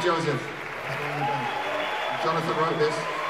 Joseph. Jonathan wrote this.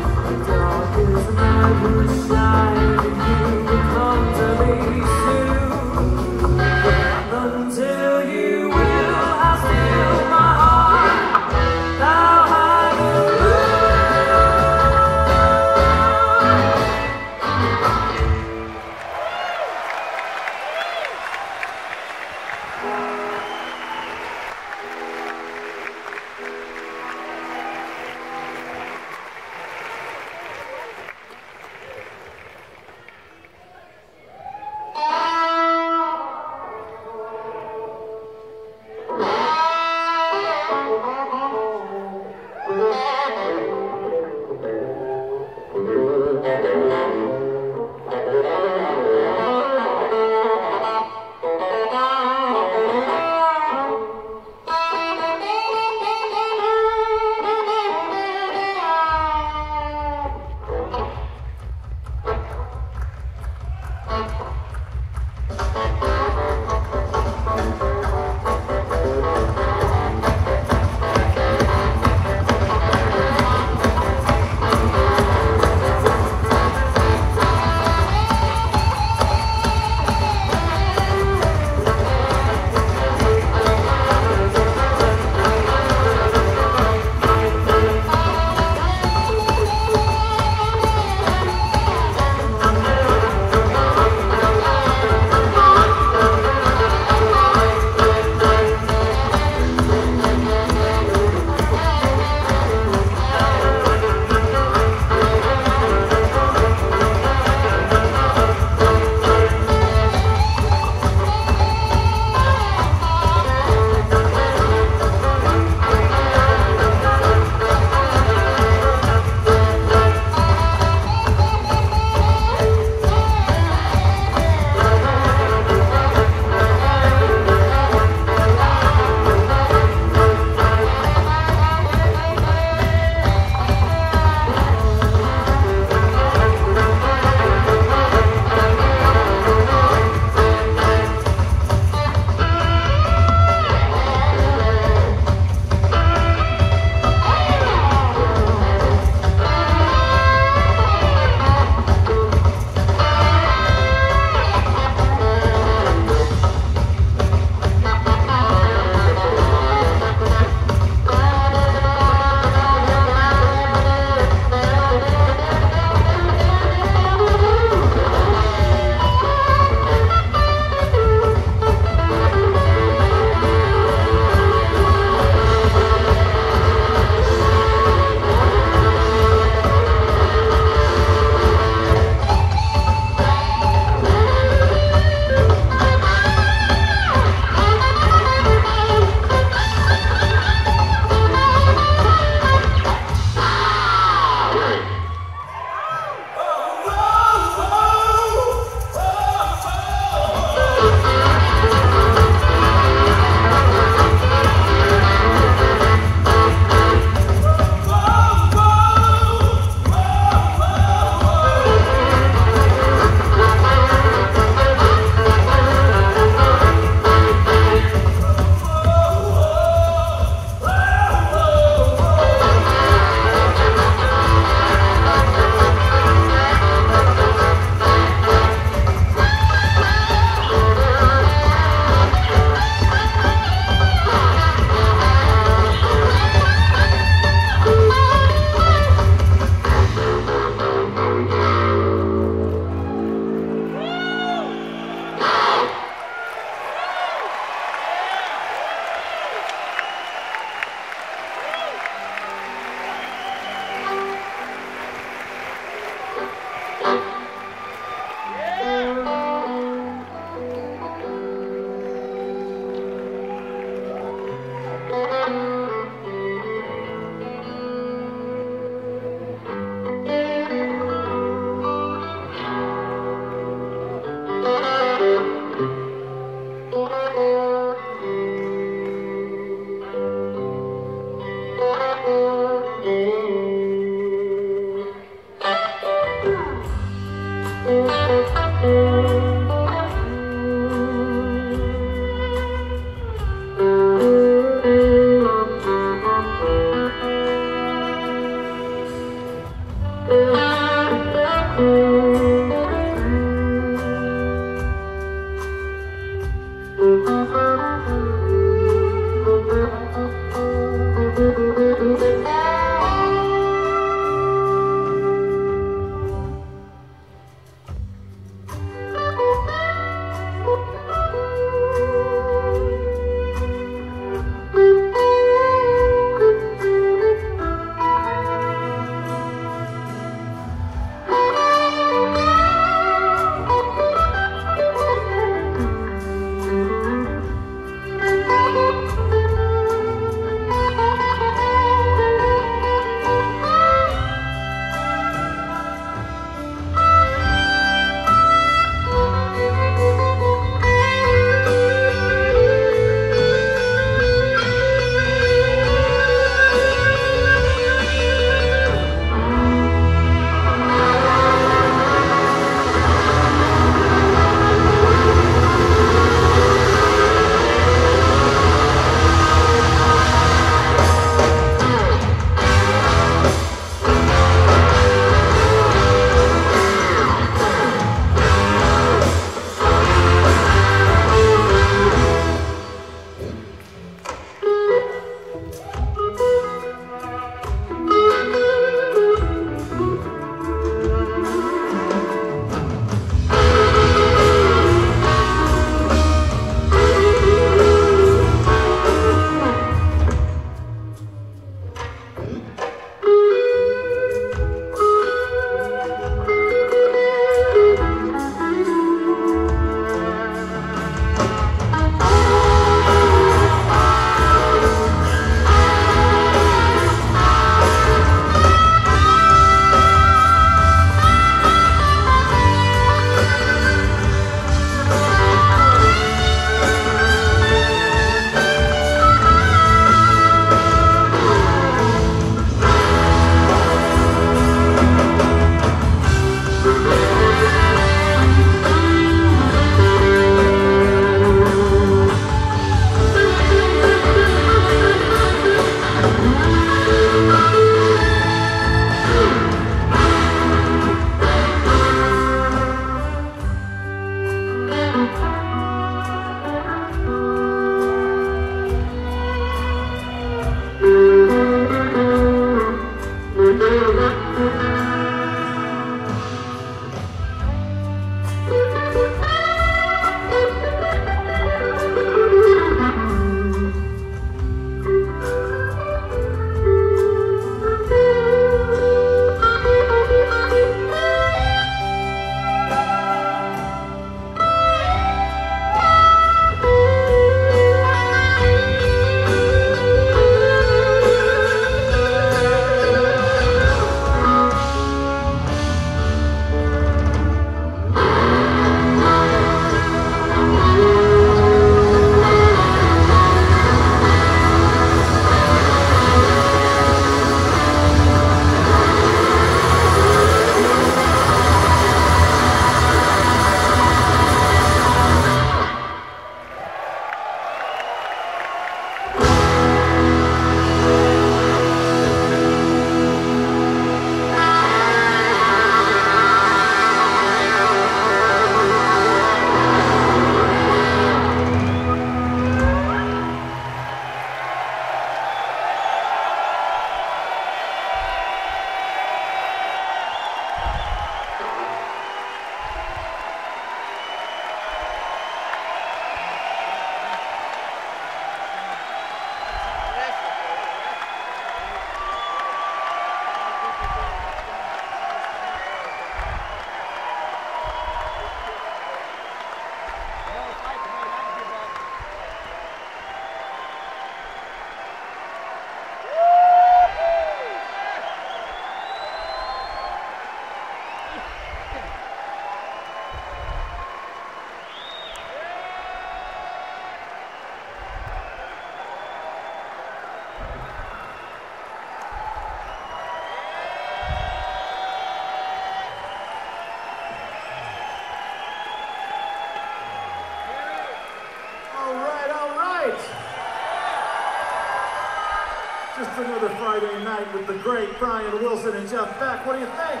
Wilson and Jeff Beck. What do you think?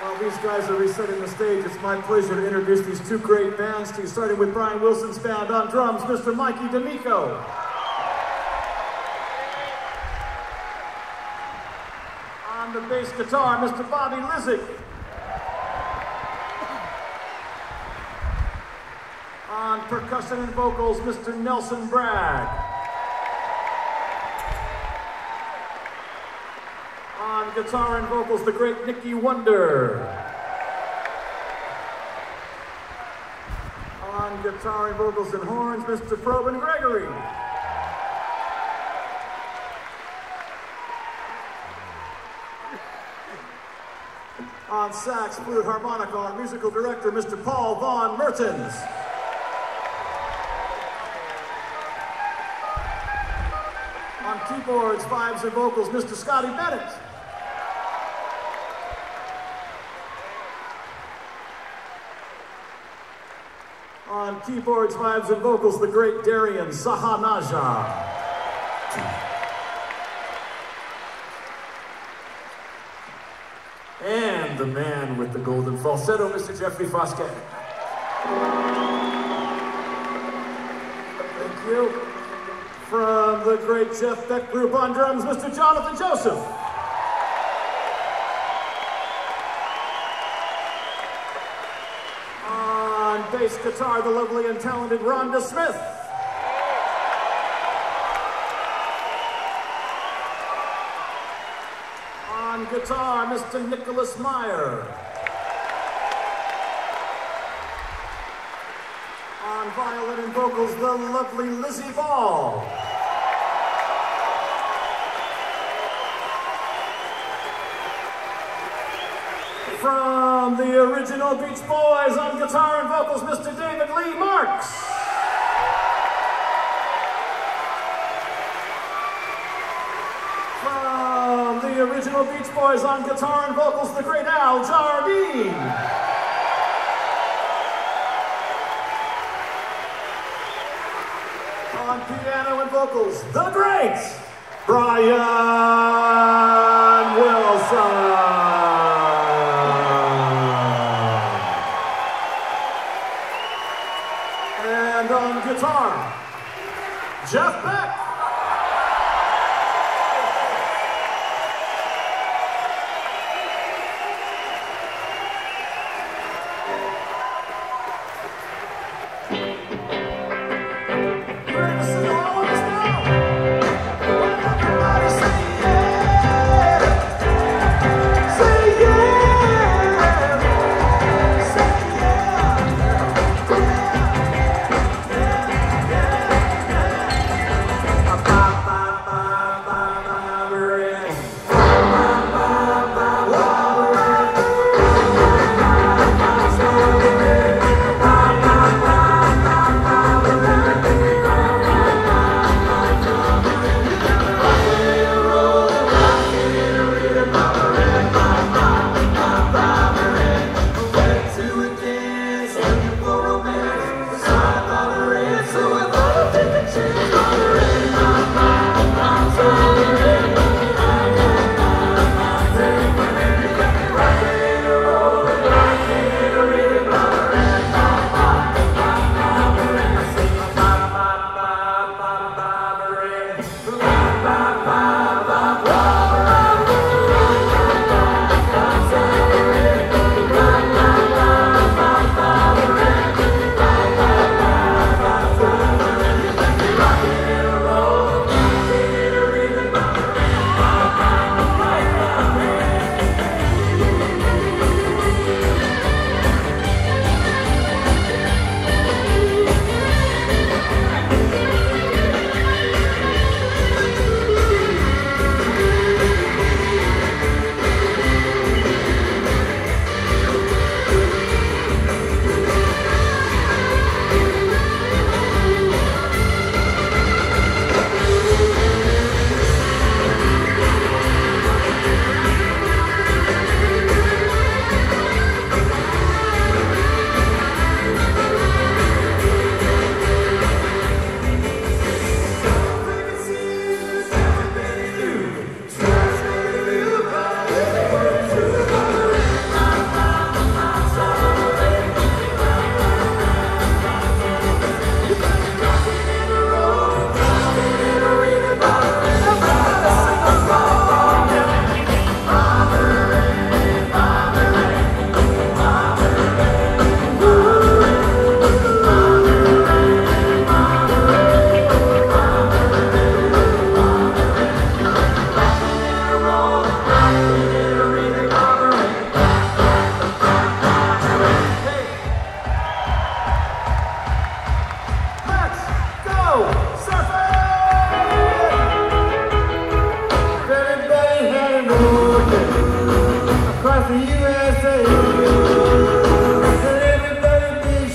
While these guys are resetting the stage, it's my pleasure to introduce these two great bands to you, starting with Brian Wilson's band on drums, Mr. Mikey D'Amico. On the bass guitar, Mr. Bobby Lizik. On percussion and vocals, Mr. Nelson Bragg. Guitar and vocals, the great Nicky Wonder. On guitar and vocals and horns, Mr. Probyn Gregory. On sax, flute, harmonica, our musical director, Mr. Paul Von Mertens. On keyboards, vibes, and vocals, Mr. Scotty Bennett. On keyboards, vibes, and vocals, the great Darian Sahanaja. And the man with the golden falsetto, Mr. Jeffrey Foskett. Thank you. From the great Jeff Beck Group on drums, Mr. Jonathan Joseph. Guitar, the lovely and talented Rhonda Smith. On guitar, Mr. Nicholas Meyer. On violin and vocals, the lovely Lizzie Ball. From the original Beach Boys on guitar and vocals, Mr. David Lee Marks. From the original Beach Boys on guitar and vocals, the great Al Jardine. On piano and vocals, the great Brian Wilson.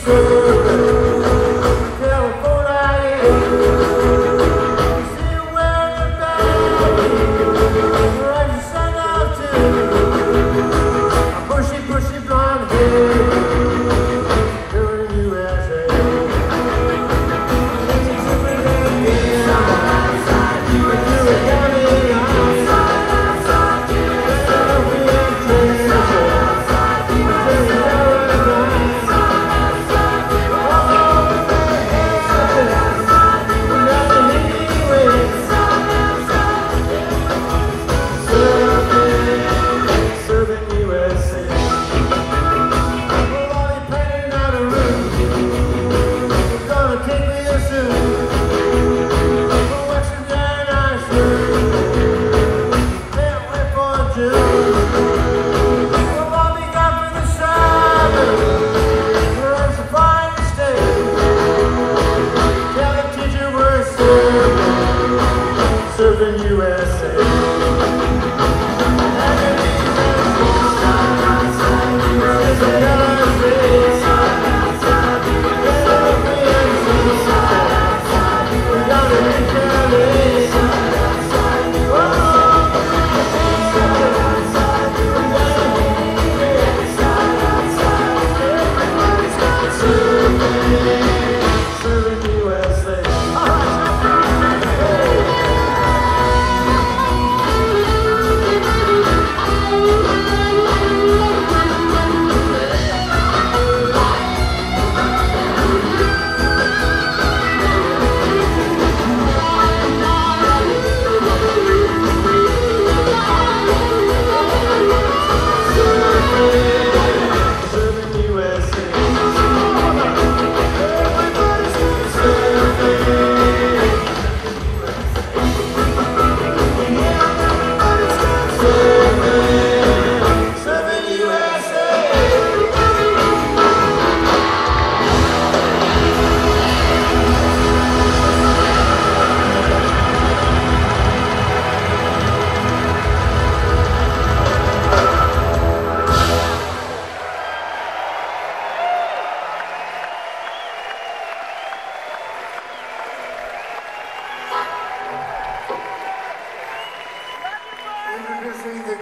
Good.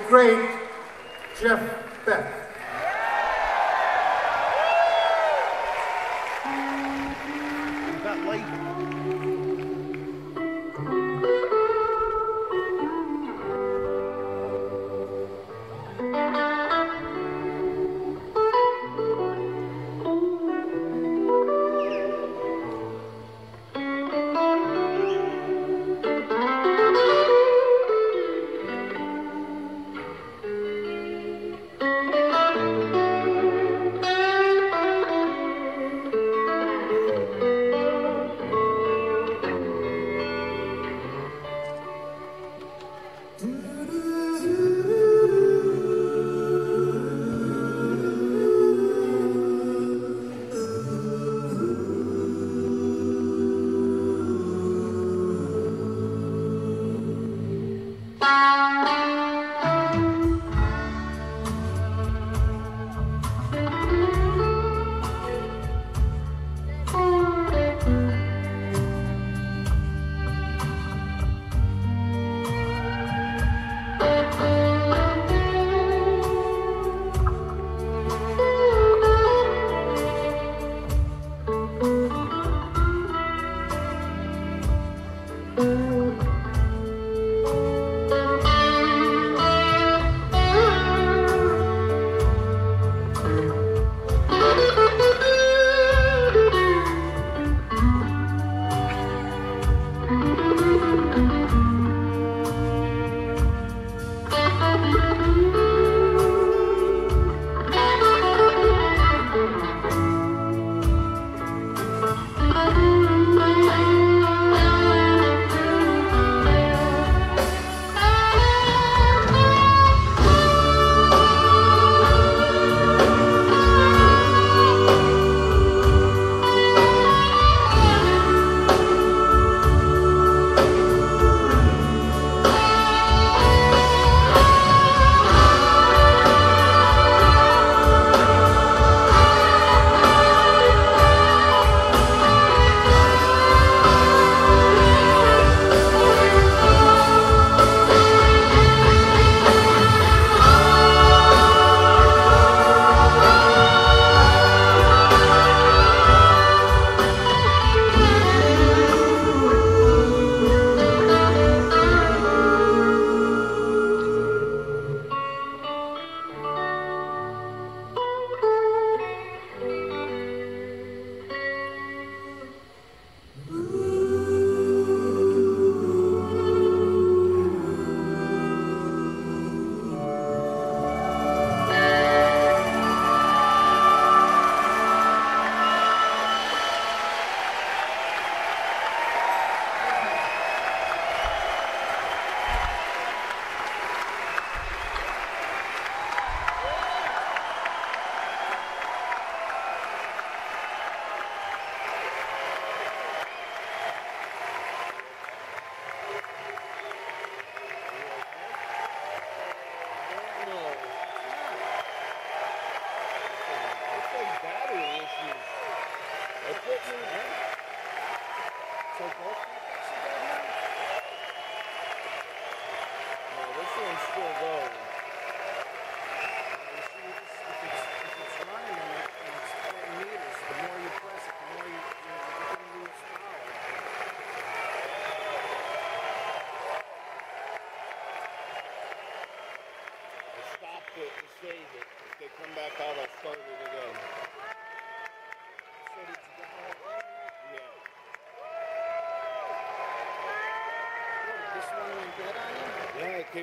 great Jeff Beck.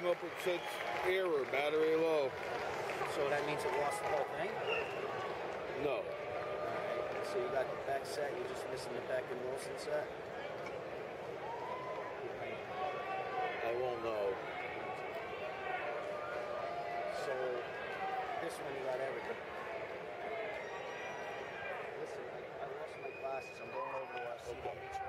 Came up with said error, battery low. So that means it lost the whole thing? No. Alright, so you got the back set, you're just missing the Beck and Wilson set? I won't know. So this one you got everything. Listen, I, I lost my glasses. I'm going over to uh, our CD